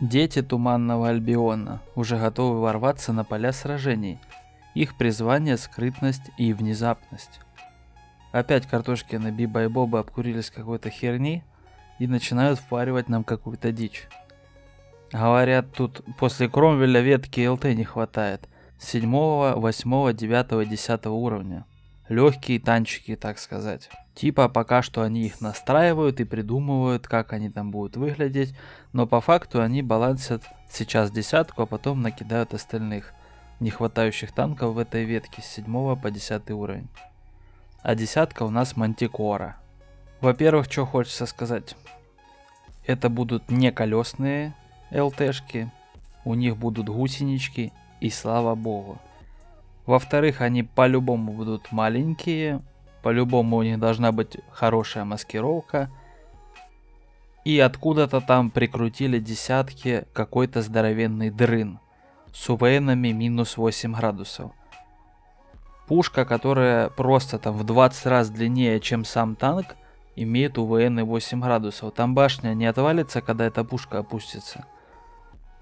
Дети Туманного Альбиона уже готовы ворваться на поля сражений. Их призвание – скрытность и внезапность. Опять картошки на Биба и Боба обкурились какой-то херни и начинают впаривать нам какую-то дичь. Говорят, тут после Кромвеля ветки ЛТ не хватает. 7, 8, 9, 10 уровня. Легкие танчики, так сказать. Типа пока что они их настраивают и придумывают, как они там будут выглядеть, но по факту они балансят сейчас десятку, а потом накидают остальных не хватающих танков в этой ветке с 7 по 10 уровень. А десятка у нас Мантикора. Во-первых, что хочется сказать. Это будут не колесные ЛТшки, у них будут гусенички, и слава богу. Во-вторых, они по-любому будут маленькие, по-любому у них должна быть хорошая маскировка. И откуда-то там прикрутили десятки какой-то здоровенный дрын с УВНами минус 8 градусов. Пушка, которая просто там в 20 раз длиннее, чем сам танк, имеет УВН 8 градусов. Там башня не отвалится, когда эта пушка опустится.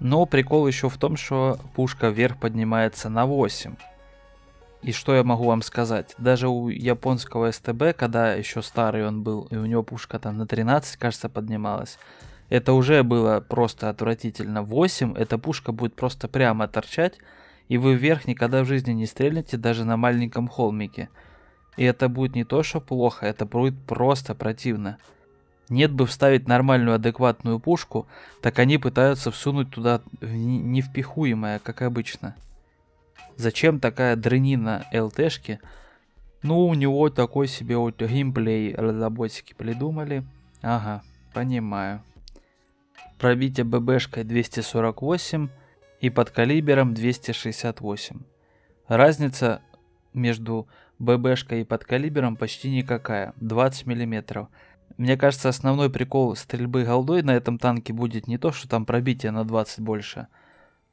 Но прикол еще в том, что пушка вверх поднимается на 8. И что я могу вам сказать? Даже у японского СТБ, когда еще старый он был, и у него пушка там на 13, кажется, поднималась, это уже было просто отвратительно. 8, эта пушка будет просто прямо торчать, и вы вверх никогда в жизни не стрельнете даже на маленьком холмике. И это будет не то, что плохо, это будет просто противно. Нет бы вставить нормальную адекватную пушку, так они пытаются всунуть туда невпихуемое, как обычно. Зачем такая дрынина ЛТшки? Ну, у него такой себе вот геймплей разработчики придумали. Ага, понимаю. Пробитие ББшкой 248 и под калибером 268. Разница между ББшкой и под калибером почти никакая, 20 миллиметров. Мне кажется, основной прикол стрельбы голдой на этом танке будет не то, что там пробитие на 20 больше,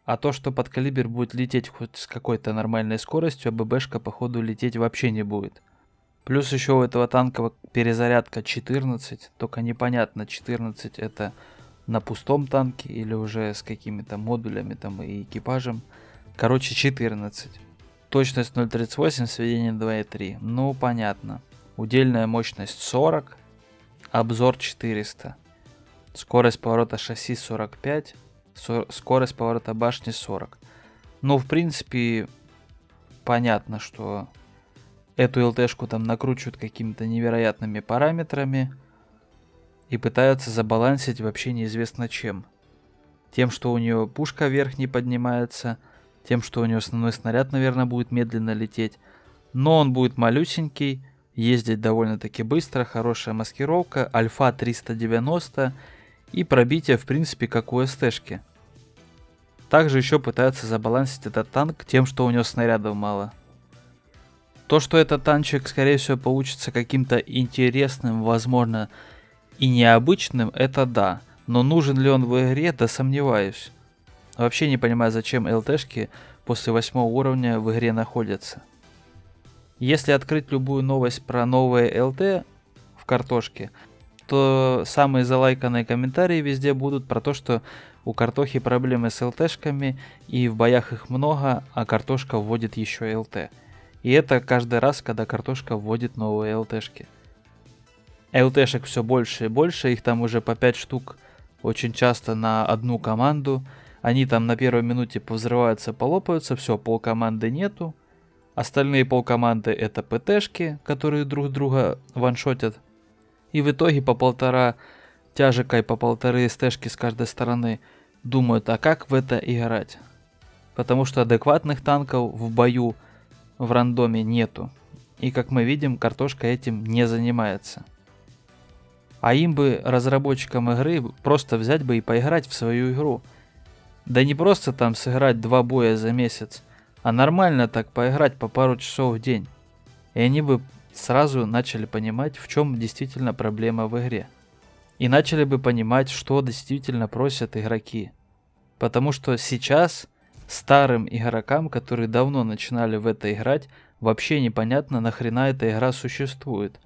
а то, что под калибр будет лететь хоть с какой-то нормальной скоростью, а ББшка походу лететь вообще не будет. Плюс еще у этого танка перезарядка 14, только непонятно 14 это на пустом танке или уже с какими-то модулями там и экипажем. Короче 14. Точность 0.38, сведение 2.3. Ну понятно. Удельная мощность 40, обзор 400. Скорость поворота шасси 45, скорость поворота башни 40. Ну, в принципе, понятно, что эту ЛТшку там накручивают какими-то невероятными параметрами и пытаются забалансить вообще неизвестно чем. Тем, что у нее пушка вверх не поднимается, тем, что у нее основной снаряд, наверное, будет медленно лететь, но он будет малюсенький, ездить довольно-таки быстро, хорошая маскировка, альфа 390 и пробитие в принципе как у СТшки. Также еще пытаются забалансить этот танк тем, что у него снарядов мало. То, что этот танчик скорее всего получится каким-то интересным, возможно, и необычным, это да. Но нужен ли он в игре, да сомневаюсь. Вообще не понимаю, зачем ЛТшки после восьмого уровня в игре находятся. Если открыть любую новость про новые ЛТ в картошке, то самые залайканные комментарии везде будут про то, что у картохи проблемы с ЛТшками и в боях их много, а картошка вводит еще ЛТ. И это каждый раз, когда картошка вводит новые ЛТшки. ЛТшек все больше и больше, их там уже по 5 штук очень часто на одну команду. Они там на первой минуте повзрываются, полопаются, все, пол команды нету. Остальные полкоманды это ПТшки, которые друг друга ваншотят. И в итоге по полтора тяжика и по полторы СТшки с каждой стороны думают, а как в это играть? Потому что адекватных танков в бою в рандоме нету. И как мы видим, картошка этим не занимается. А им бы, разработчикам игры, просто взять бы и поиграть в свою игру. Да не просто там сыграть два боя за месяц, а нормально так поиграть по пару часов в день. И они бы сразу начали понимать, в чем действительно проблема в игре. И начали бы понимать, что действительно просят игроки. Потому что сейчас старым игрокам, которые давно начинали в это играть, вообще непонятно нахрена эта игра существует.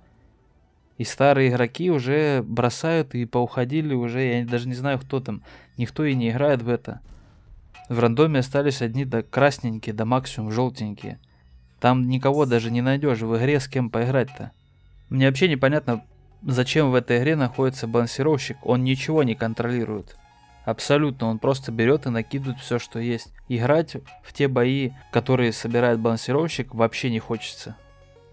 И старые игроки уже бросают и поуходили уже, я даже не знаю, кто там. Никто и не играет в это. В рандоме остались одни да красненькие, да максимум желтенькие. Там никого даже не найдешь в игре, с кем поиграть-то. Мне вообще непонятно, зачем в этой игре находится балансировщик. Он ничего не контролирует. Абсолютно, он просто берет и накидывает все, что есть. Играть в те бои, которые собирает балансировщик, вообще не хочется.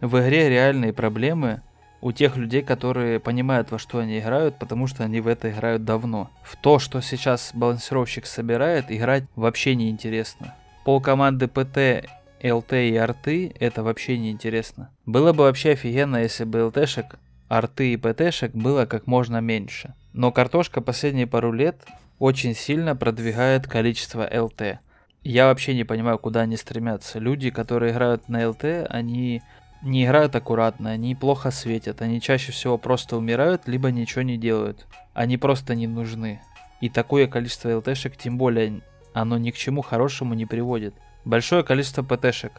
В игре реальные проблемы у тех людей, которые понимают, во что они играют, потому что они в это играют давно. В то, что сейчас балансировщик собирает, играть вообще не интересно. Пол команды ПТ, ЛТ и арты это вообще не интересно. Было бы вообще офигенно, если бы ЛТшек, арты и ПТшек было как можно меньше. Но картошка последние пару лет очень сильно продвигает количество ЛТ. Я вообще не понимаю, куда они стремятся. Люди, которые играют на ЛТ, они не играют аккуратно, они плохо светят, они чаще всего просто умирают, либо ничего не делают. Они просто не нужны. И такое количество ЛТшек, тем более, оно ни к чему хорошему не приводит. Большое количество ПТшек.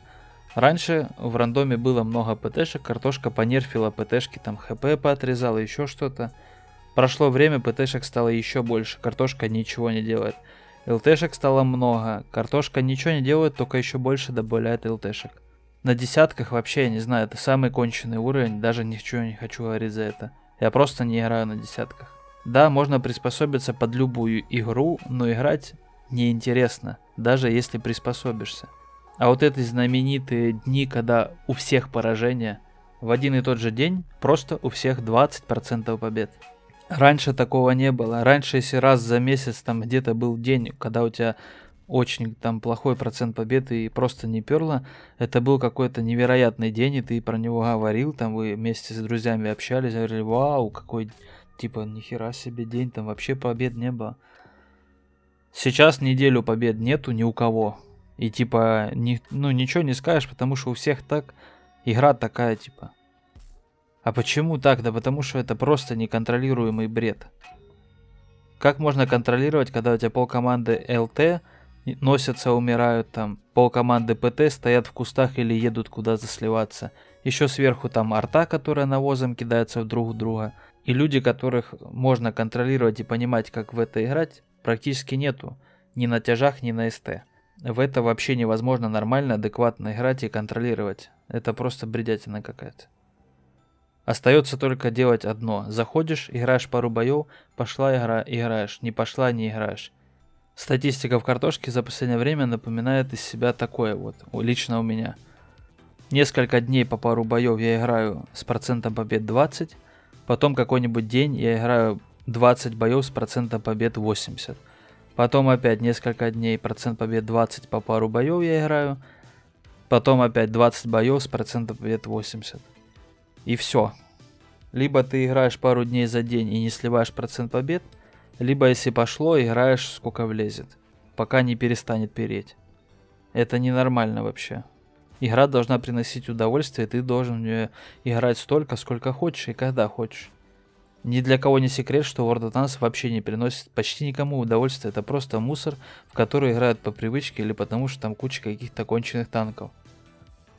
Раньше в рандоме было много ПТшек, картошка понерфила ПТшки, там ХП поотрезала, еще что-то. Прошло время, ПТшек стало еще больше, картошка ничего не делает. ЛТшек стало много, картошка ничего не делает, только еще больше добавляет ЛТшек. На десятках вообще, я не знаю, это самый конченый уровень, даже ничего не хочу говорить за это. Я просто не играю на десятках. Да, можно приспособиться под любую игру, но играть неинтересно, даже если приспособишься. А вот эти знаменитые дни, когда у всех поражения, в один и тот же день просто у всех 20% побед. Раньше такого не было. Раньше, если раз за месяц там где-то был день, когда у тебя очень там плохой процент победы и просто не перло. Это был какой-то невероятный день, и ты про него говорил, там вы вместе с друзьями общались, говорили, вау, какой, типа, нихера себе день, там вообще побед не было. Сейчас неделю побед нету ни у кого. И типа, ни, ну ничего не скажешь, потому что у всех так, игра такая, типа. А почему так? Да потому что это просто неконтролируемый бред. Как можно контролировать, когда у тебя пол команды ЛТ, носятся, умирают там. Пол команды ПТ стоят в кустах или едут куда-то. Еще сверху там арта, которая навозом кидается в друг друга. И люди, которых можно контролировать и понимать, как в это играть, практически нету. Ни на тяжах, ни на СТ. В это вообще невозможно нормально, адекватно играть и контролировать. Это просто бредятина какая-то. Остается только делать одно. Заходишь, играешь пару боев, пошла игра, играешь. Не пошла, не играешь. Статистика в картошке за последнее время напоминает из себя такое вот, лично у меня. Несколько дней по пару боев я играю с процентом побед 20, потом какой-нибудь день я играю 20 боев с процентом побед 80. Потом опять несколько дней процент побед 20 по пару боев я играю. Потом опять 20 боев с процентом побед 80. И все. Либо ты играешь пару дней за день и не сливаешь процент побед – либо если пошло, играешь сколько влезет, пока не перестанет переть. Это ненормально вообще. Игра должна приносить удовольствие, ты должен в нее играть столько, сколько хочешь и когда хочешь. Ни для кого не секрет, что World of Tanks вообще не приносит почти никому удовольствия. Это просто мусор, в который играют по привычке или потому, что там куча каких-то конченых танков.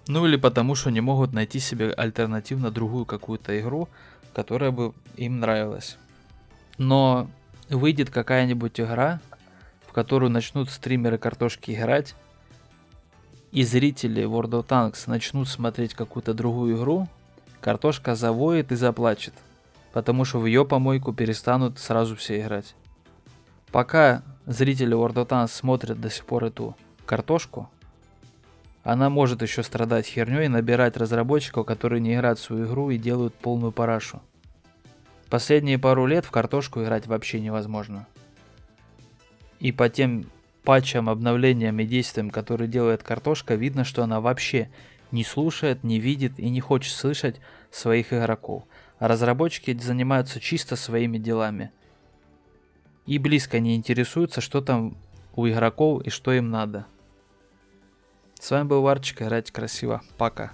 Ну или потому, что не могут найти себе альтернативно другую какую-то игру, которая бы им нравилась. Но выйдет какая-нибудь игра, в которую начнут стримеры картошки играть, и зрители World of Tanks начнут смотреть какую-то другую игру, картошка завоет и заплачет, потому что в ее помойку перестанут сразу все играть. Пока зрители World of Tanks смотрят до сих пор эту картошку, она может еще страдать херней и набирать разработчиков, которые не играют в свою игру и делают полную парашу. Последние пару лет в картошку играть вообще невозможно. И по тем патчам, обновлениям и действиям, которые делает картошка, видно, что она вообще не слушает, не видит и не хочет слышать своих игроков. А разработчики занимаются чисто своими делами. И близко не интересуются, что там у игроков и что им надо. С вами был Варчик, играйте красиво. Пока.